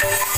Thank you.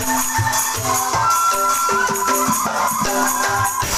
Thank you.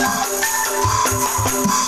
Thank